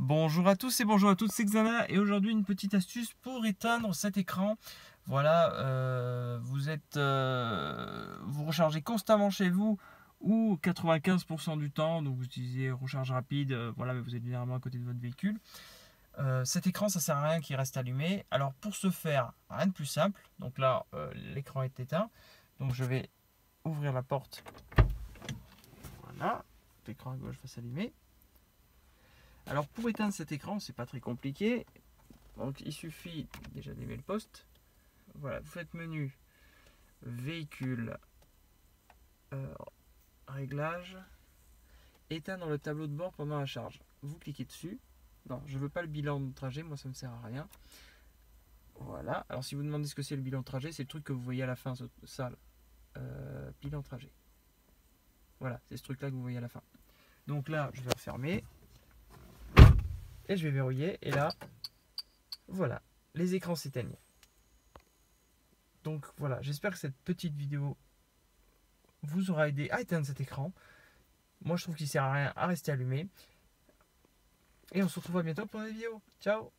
Bonjour à tous et bonjour à toutes, c'est Xana et aujourd'hui une petite astuce pour éteindre cet écran. Voilà, euh, vous êtes, euh, vous rechargez constamment chez vous ou 95% du temps, donc vous utilisez recharge rapide, euh, voilà, mais vous êtes généralement à côté de votre véhicule. cet écran, ça sert à rien qu'il reste allumé. Alors pour ce faire, rien de plus simple. Donc là, l'écran est éteint. Donc je vais ouvrir la porte. Voilà, l'écran à gauche va s'allumer. Alors pour éteindre cet écran, c'est pas très compliqué. Donc il suffit déjà d'aimer le poste. Voilà, vous faites menu, véhicule, euh, réglage, éteindre le tableau de bord pendant la charge. Vous cliquez dessus. Non, je veux pas le bilan de trajet, moi ça me sert à rien. Voilà. Alors si vous demandez ce que c'est le bilan de trajet, c'est le truc que vous voyez à la fin, ça, euh, bilan de trajet. Voilà, c'est ce truc là que vous voyez à la fin. Donc là, je vais refermer et je vais verrouiller. Et là voilà les écrans s'éteignent. Donc voilà j'espère que cette petite vidéo vous aura aidé à éteindre cet écran. Moi je trouve qu'il sert à rien à rester allumé. Et on se retrouve à bientôt pour une vidéo. Ciao